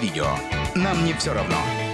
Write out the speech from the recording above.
видео. Нам не все равно.